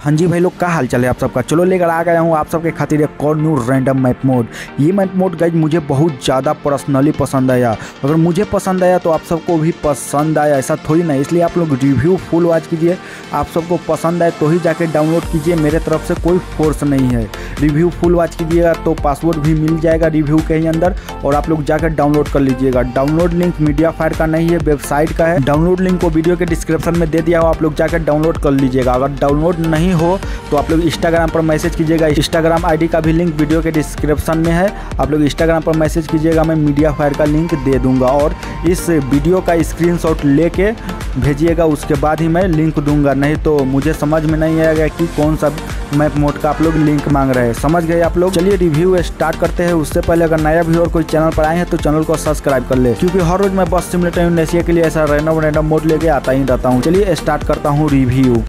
हाँ जी भाई लोग, क्या हाल चल है आप सबका? चलो लेकर आ गया हूँ आप सबके खातिर एक और न्यू रैंडम मैप मोड ये मैप मोड गाइज़ मुझे बहुत ज़्यादा पर्सनली पसंद आया। अगर मुझे पसंद आया तो आप सबको भी पसंद आया। ऐसा थोड़ी ना, इसलिए आप लोग रिव्यू फुल वॉच कीजिए। आप सबको पसंद आए तो ही जाके डाउनलोड कीजिए। मेरे तरफ़ से कोई फोर्स नहीं है। रिव्यू फुल वॉच कीजिएगा तो पासवर्ड भी मिल जाएगा रिव्यू के ही अंदर और आप लोग जाकर डाउनलोड कर लीजिएगा। डाउनलोड लिंक मीडिया फायर का नहीं है वेबसाइट का है। डाउनलोड लिंक को वीडियो के डिस्क्रिप्शन में दे दिया हो, आप लोग जाकर डाउनलोड कर लीजिएगा। अगर डाउनलोड नहीं हो तो आप लोग इंस्टाग्राम पर मैसेज कीजिएगा। इंस्टाग्राम आईडी का भी लिंक वीडियो के डिस्क्रिप्शन में है। आप लोग इंस्टाग्राम पर मैसेज कीजिएगा, मैं मीडिया फायर का लिंक दे दूँगा और इस वीडियो का स्क्रीनशॉट लेके भेजिएगा, उसके बाद ही मैं लिंक दूँगा। नहीं तो मुझे समझ में नहीं आएगा कि कौन सा मैप मोड का आप लोग लिंक मांग रहे हैं। समझ गए आप लोग? चलिए रिव्यू स्टार्ट करते हैं। उससे पहले अगर नया और कोई चैनल पर आए हैं तो चैनल को सब्सक्राइब कर ले। क्योंकि हर रोज मैं बस सिमुलेटर इंडोनेशिया के लिए ऐसा रैंडम रैंडम मोड लेके आता ही रहता हूँ। चलिए स्टार्ट करता हूँ review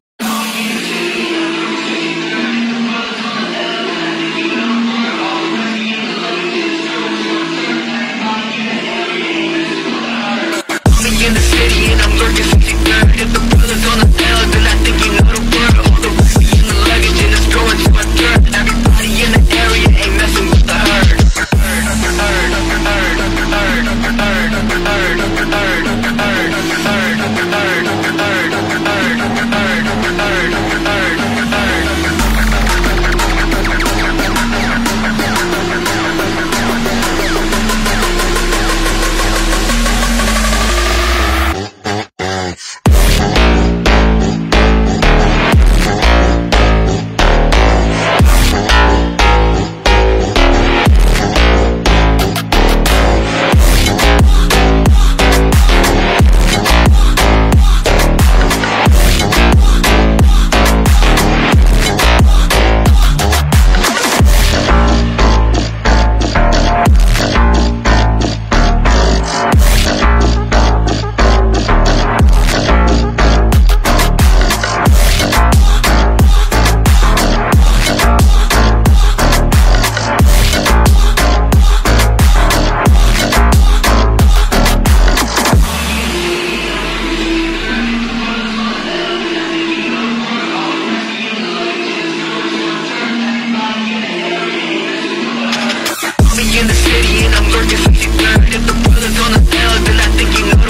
If the world is gonna tell, then I think you know.